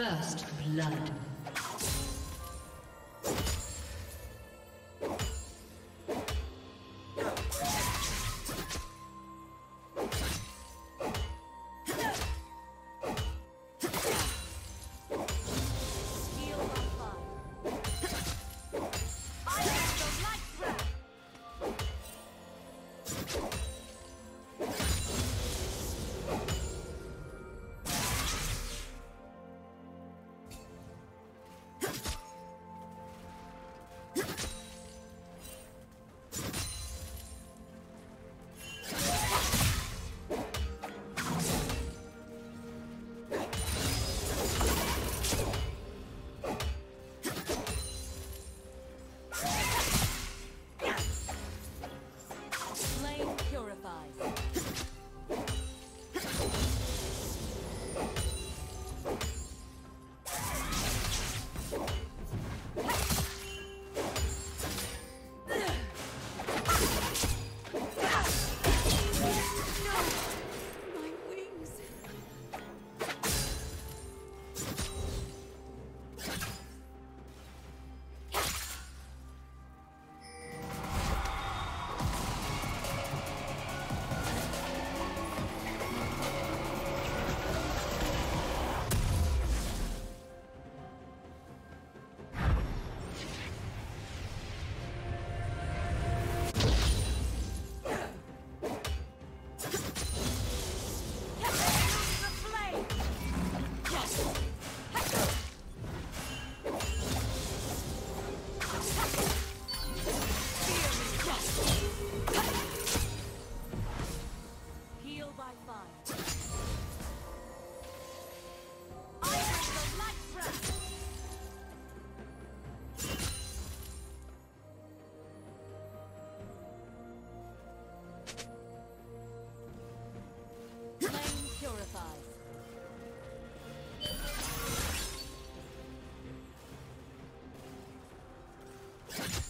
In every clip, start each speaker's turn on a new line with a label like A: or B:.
A: First blood. Let's go. you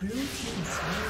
A: Blue team's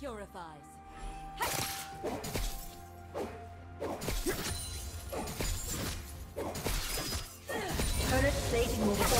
A: Purifies. Plating will fall